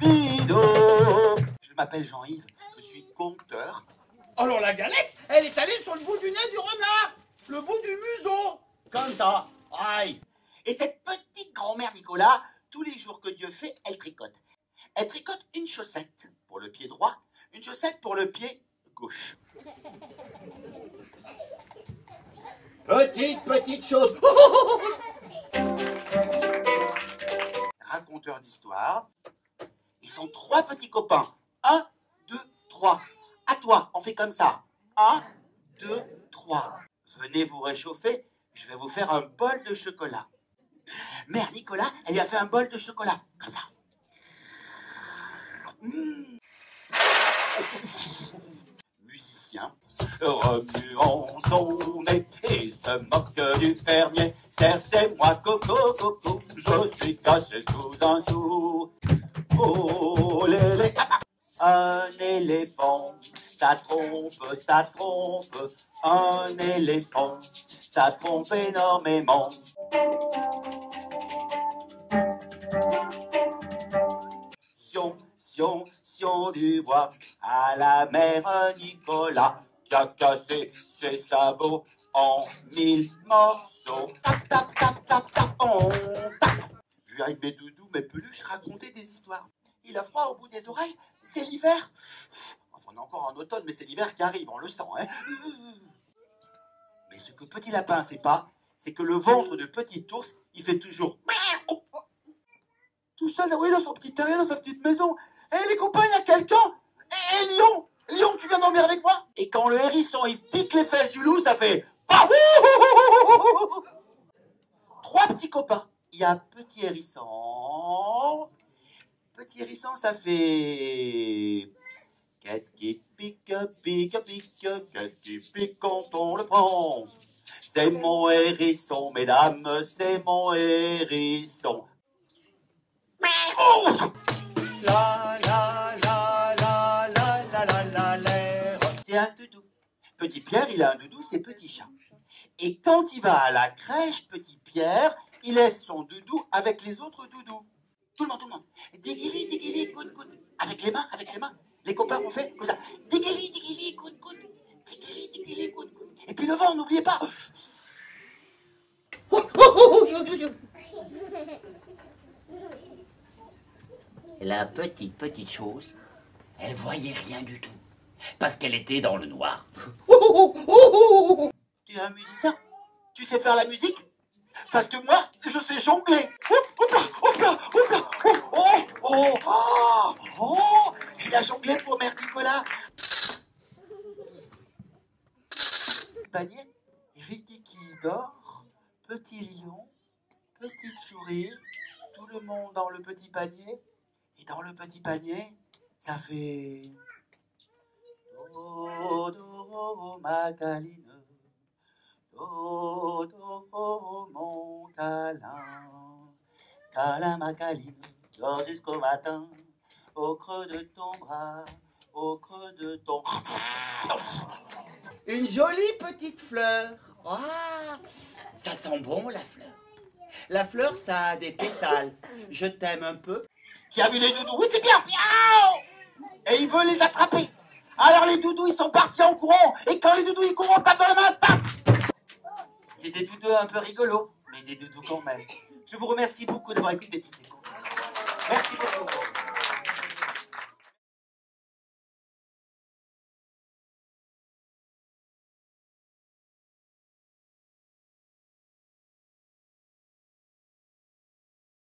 Je m'appelle Jean-Yves, je suis conteur. Alors la galette, elle est allée sur le bout du nez du renard Le bout du museau Comme ça. Aïe Et cette petite grand-mère Nicolas, tous les jours que Dieu fait, elle tricote. Elle tricote une chaussette pour le pied droit, une chaussette pour le pied gauche. Petite, petite chose Raconteur d'histoire. Sont trois petits copains. Un, deux, trois. À toi, on fait comme ça. Un, deux, trois. Venez vous réchauffer, je vais vous faire un bol de chocolat. Mère Nicolas, elle lui a fait un bol de chocolat. Comme ça. Mmh. Musicien. Remuant son nez et se moque du fermier. Sercez-moi coco coco, je suis caché sous un sou. Ça trompe, ça trompe, un éléphant, ça trompe énormément. Sion, sion, sion du bois, à la mère Nicolas, qui a cassé ses sabots en mille morceaux. Tap, tap, tap, tap, tap, on tape. Je avec mes doudous, mes peluches, raconter des histoires? Il a froid au bout des oreilles, c'est l'hiver. Enfin, on est encore en automne, mais c'est l'hiver qui arrive, on le sent, hein. Mais ce que Petit Lapin sait pas, c'est que le ventre de Petit Ours, il fait toujours... Tout seul, oui, dans son petit terrier, dans sa petite maison. Et les copains, il y a quelqu'un Et, et Lion Lion, tu viens dormir avec moi Et quand le hérisson, il pique les fesses du loup, ça fait... Trois petits copains. Il y a petit hérisson. Petit hérisson, ça fait... Qu'est-ce qui pique, pique, pique, qu'est-ce qui pique quand on le prend? C'est mon hérisson, mesdames, c'est mon hérisson. Oh la la la la la la la la la C'est un doudou. Petit Pierre, il a un doudou, c'est Petit Chat. Et quand il va à la crèche, Petit Pierre, il laisse son doudou avec les autres doudous. Tout le monde, tout le monde. Diguili, diguili, coude, coude. Avec les mains, avec les mains. Les copains ont fait comme ça. Diguili, diguili, coude, coude. Diguili, diguili, coude, coude. Et puis le vent, n'oubliez pas. La petite, petite chose, elle voyait rien du tout. Parce qu'elle était dans le noir. Tu es un musicien? Tu sais faire la musique? Parce que moi, je sais jongler. Pour Mère Nicolas. Panier, Ricky qui dort, petit lion, petite souris, tout le monde dans le petit panier. Et dans le petit panier, ça fait... Do, do, ma câline. Do, do, mon câlin. Câlin, ma jusqu'au matin. Au creux de ton bras. Au creux de ton... Une jolie petite fleur Ah Ça sent bon la fleur La fleur, ça a des pétales. Je t'aime un peu. Qui a vu les doudous? Oui, c'est bien. Et il veut les attraper. Alors les doudous, ils sont partis en courant. Et quand les doudous, ils courent, on tape dans la main, tape C'est des doudous un peu rigolos, mais des doudous quand même. Je vous remercie beaucoup d'avoir écouté tous ces cours. Merci beaucoup.